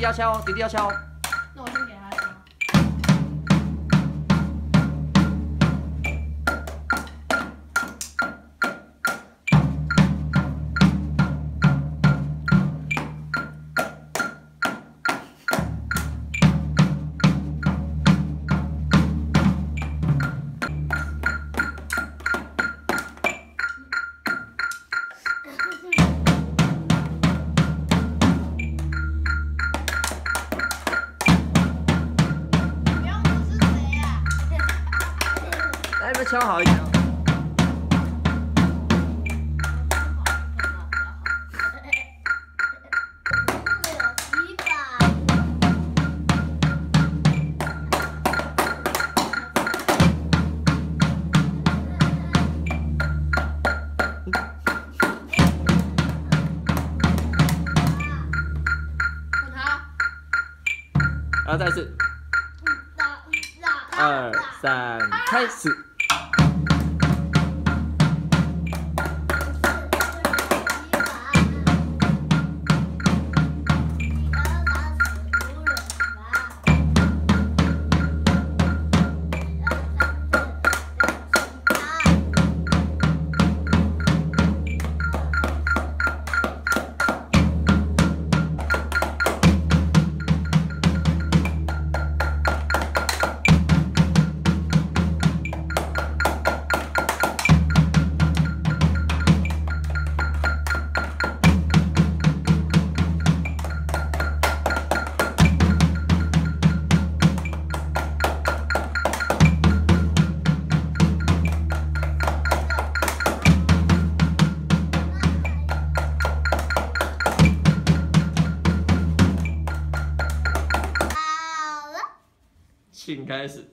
要敲哦，弟弟要敲哦。敲好一点。啊。好，再来一次。一二三开始。性开始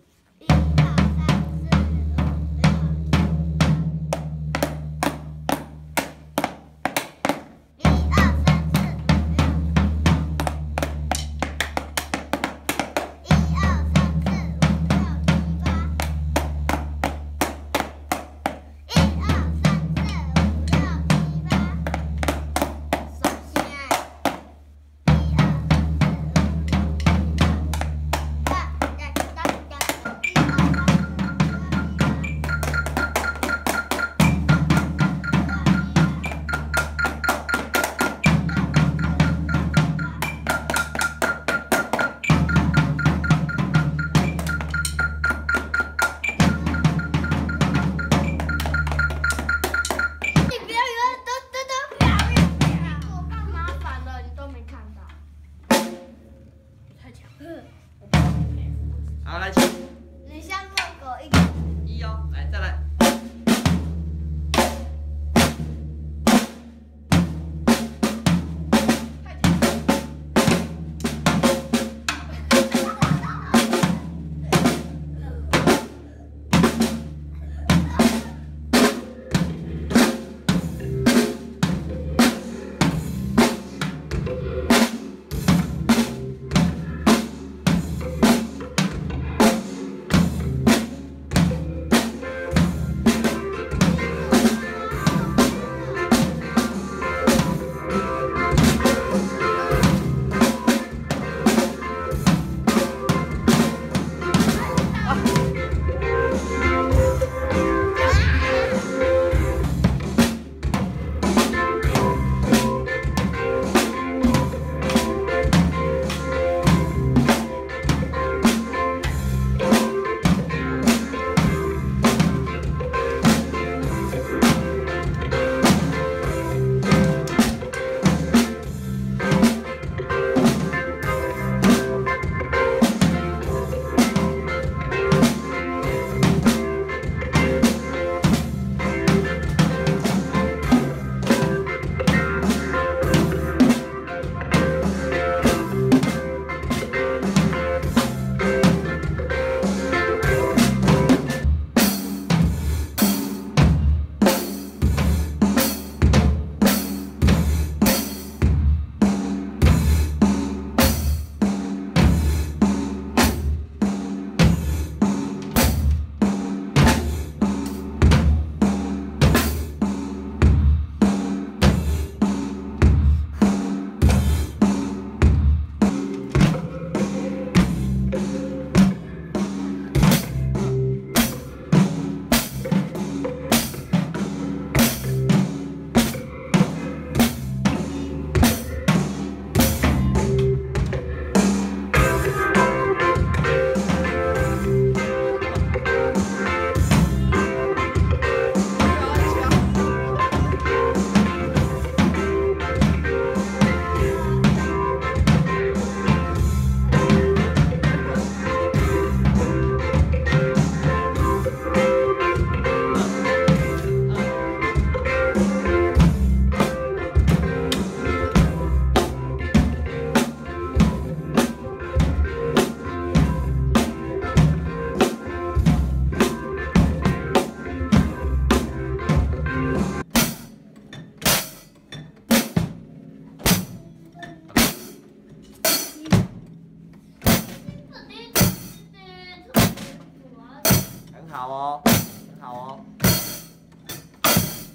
好哦，很好哦。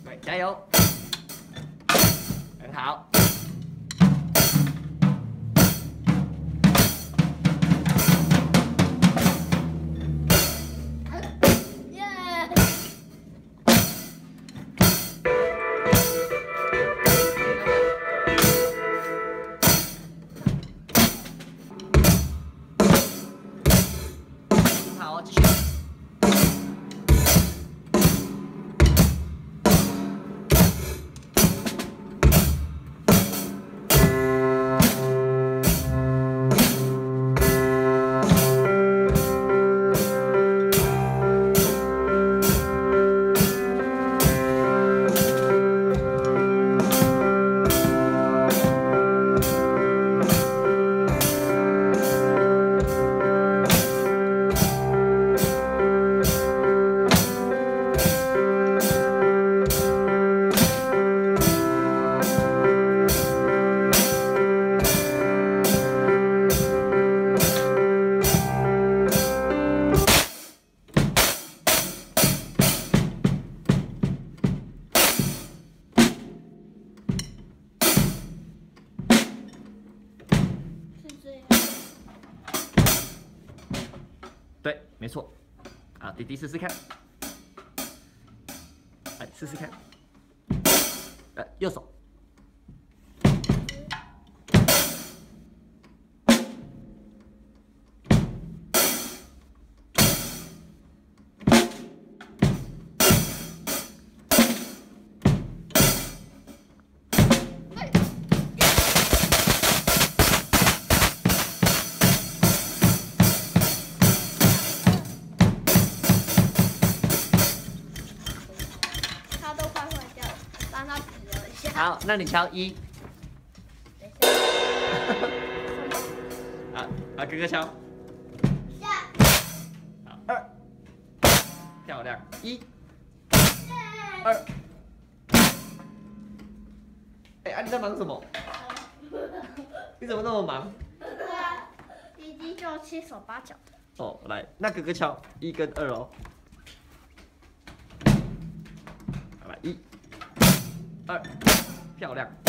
对，加油，很好。啊，弟弟试试看。来，试试看。来，右手。好，那你敲一。等一下，啊啊，哥哥敲。下，好，二。漂亮，一二。哎、啊，你在忙什么？你怎么那么忙？弟弟就七手八脚的。哦，来，那哥哥敲一跟二哦。好来，一、二，漂亮。